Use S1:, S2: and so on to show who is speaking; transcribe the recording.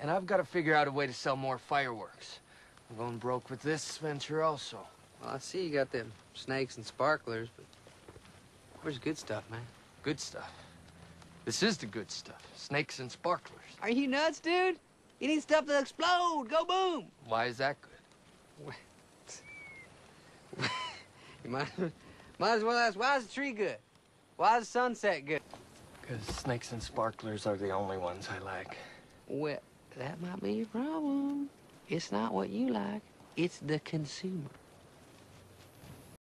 S1: And I've got to figure out a way to sell more fireworks. I'm going broke with this venture also.
S2: Well, I see you got them snakes and sparklers, but where's the good stuff, man?
S1: Good stuff. This is the good stuff. Snakes and sparklers.
S2: Are you nuts, dude? You need stuff to explode. Go boom.
S1: Why is that good?
S2: You might, might as well ask, why is the tree good? Why is the sunset good?
S1: Because snakes and sparklers are the only ones I like.
S2: Well, that might be your problem. It's not what you like. It's the consumer.